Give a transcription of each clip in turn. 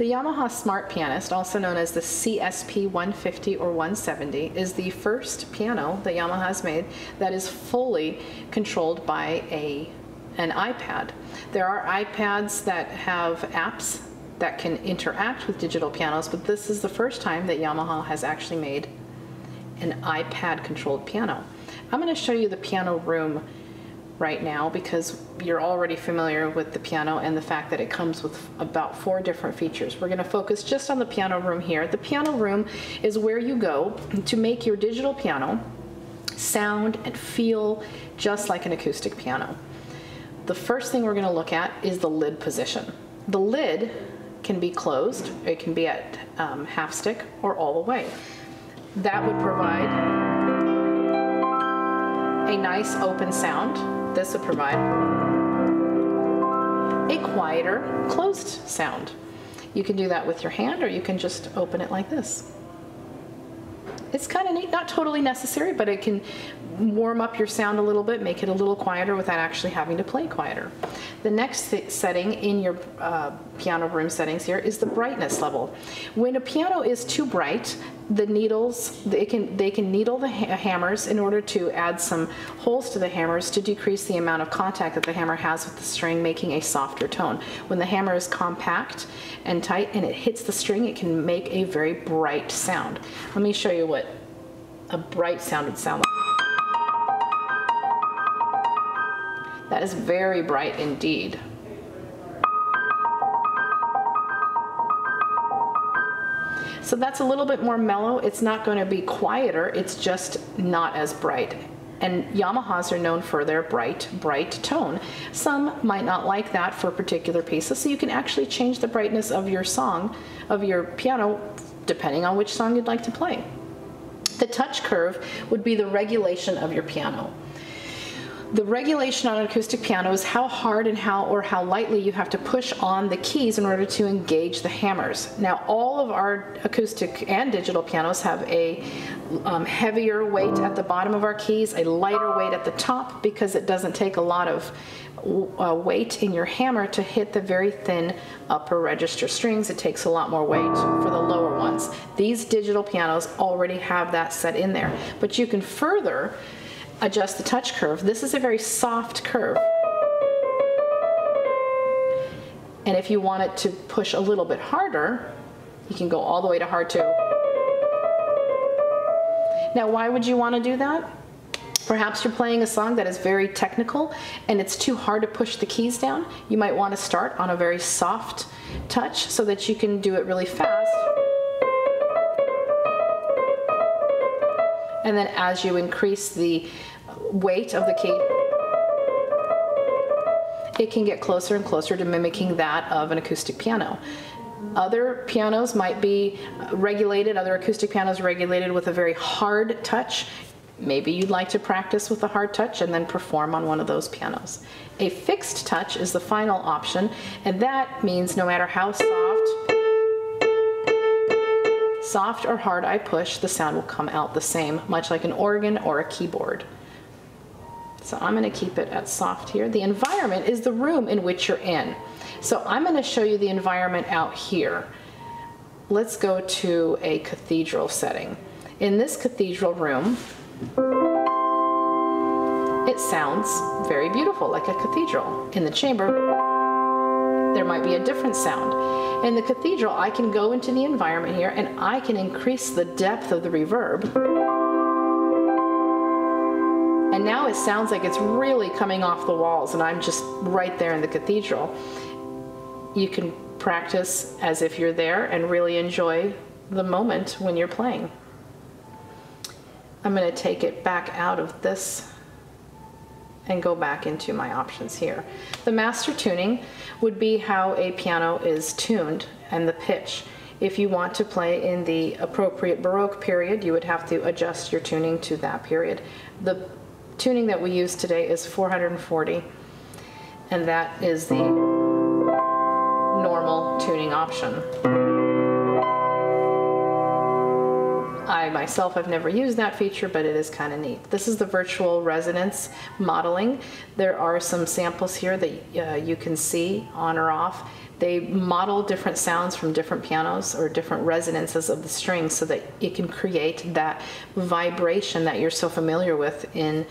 The Yamaha Smart Pianist, also known as the CSP 150 or 170, is the first piano that Yamaha has made that is fully controlled by a, an iPad. There are iPads that have apps that can interact with digital pianos, but this is the first time that Yamaha has actually made an iPad controlled piano. I'm going to show you the piano room right now because you're already familiar with the piano and the fact that it comes with about four different features. We're going to focus just on the piano room here. The piano room is where you go to make your digital piano sound and feel just like an acoustic piano. The first thing we're going to look at is the lid position. The lid can be closed, it can be at um, half stick or all the way. That would provide a nice open sound this would provide a quieter closed sound. You can do that with your hand or you can just open it like this. It's kind of neat, not totally necessary, but it can warm up your sound a little bit, make it a little quieter without actually having to play quieter. The next setting in your uh, piano room settings here is the brightness level. When a piano is too bright, the needles, they can, they can needle the ha hammers in order to add some holes to the hammers to decrease the amount of contact that the hammer has with the string, making a softer tone. When the hammer is compact and tight and it hits the string, it can make a very bright sound. Let me show you what a bright sound would sound like. That is very bright indeed. So that's a little bit more mellow. It's not going to be quieter, it's just not as bright. And Yamahas are known for their bright, bright tone. Some might not like that for particular pieces, so you can actually change the brightness of your song, of your piano, depending on which song you'd like to play. The touch curve would be the regulation of your piano. The regulation on acoustic piano is how hard and how or how lightly you have to push on the keys in order to engage the hammers. Now all of our acoustic and digital pianos have a um, heavier weight at the bottom of our keys, a lighter weight at the top because it doesn't take a lot of uh, weight in your hammer to hit the very thin upper register strings. It takes a lot more weight for the lower ones. These digital pianos already have that set in there, but you can further adjust the touch curve. This is a very soft curve. And if you want it to push a little bit harder, you can go all the way to hard two. Now, why would you want to do that? Perhaps you're playing a song that is very technical and it's too hard to push the keys down. You might want to start on a very soft touch so that you can do it really fast. And then as you increase the weight of the key, it can get closer and closer to mimicking that of an acoustic piano. Other pianos might be regulated, other acoustic pianos regulated with a very hard touch. Maybe you'd like to practice with a hard touch and then perform on one of those pianos. A fixed touch is the final option, and that means no matter how soft, soft or hard I push, the sound will come out the same, much like an organ or a keyboard. So I'm going to keep it at soft here. The environment is the room in which you're in. So I'm going to show you the environment out here. Let's go to a cathedral setting. In this cathedral room, it sounds very beautiful, like a cathedral. In the chamber, there might be a different sound. In the cathedral, I can go into the environment here and I can increase the depth of the reverb and now it sounds like it's really coming off the walls and I'm just right there in the cathedral. You can practice as if you're there and really enjoy the moment when you're playing. I'm going to take it back out of this and go back into my options here. The master tuning would be how a piano is tuned and the pitch. If you want to play in the appropriate Baroque period, you would have to adjust your tuning to that period. The tuning that we use today is 440 and that is the normal tuning option. I myself have never used that feature, but it is kind of neat. This is the virtual resonance modeling. There are some samples here that uh, you can see on or off. They model different sounds from different pianos or different resonances of the strings so that it can create that vibration that you're so familiar with in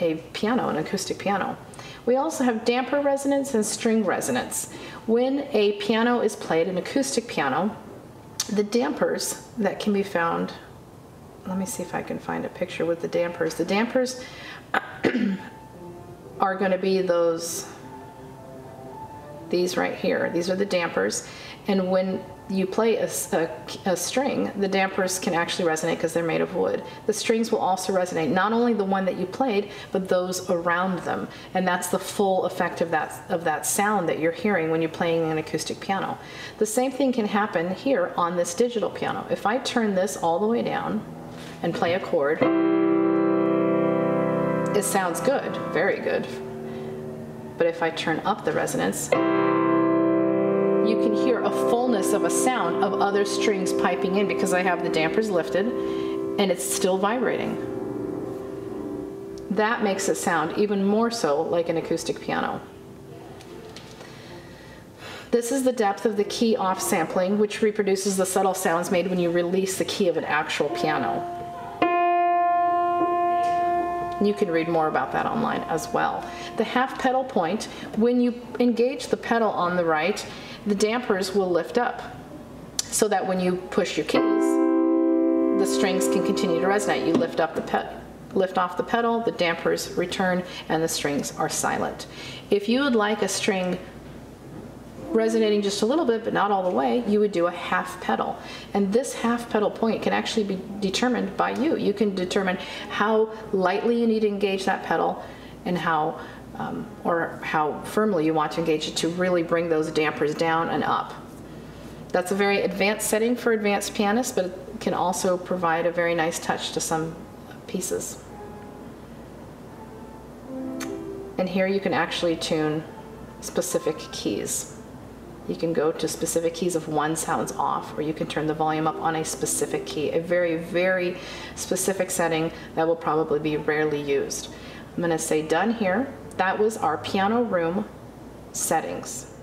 a piano, an acoustic piano. We also have damper resonance and string resonance. When a piano is played, an acoustic piano, the dampers that can be found, let me see if I can find a picture with the dampers. The dampers are going to be those, these right here. These are the dampers. And when you play a, a, a, string, the dampers can actually resonate because they're made of wood. The strings will also resonate, not only the one that you played, but those around them. And that's the full effect of that, of that sound that you're hearing when you're playing an acoustic piano. The same thing can happen here on this digital piano. If I turn this all the way down and play a chord, it sounds good, very good. But if I turn up the resonance, you can hear a fullness of a sound of other strings piping in because I have the dampers lifted and it's still vibrating. That makes it sound even more so like an acoustic piano. This is the depth of the key off sampling, which reproduces the subtle sounds made when you release the key of an actual piano. You can read more about that online as well. The half pedal point, when you engage the pedal on the right, the dampers will lift up so that when you push your keys, the strings can continue to resonate. You lift up the lift off the pedal, the dampers return, and the strings are silent. If you would like a string resonating just a little bit but not all the way, you would do a half pedal. And this half pedal point can actually be determined by you. You can determine how lightly you need to engage that pedal and how um, or how firmly you want to engage it to really bring those dampers down and up. That's a very advanced setting for advanced pianists, but it can also provide a very nice touch to some pieces. And here you can actually tune specific keys. You can go to specific keys if one sounds off, or you can turn the volume up on a specific key, a very, very specific setting that will probably be rarely used. I'm going to say done here that was our piano room settings.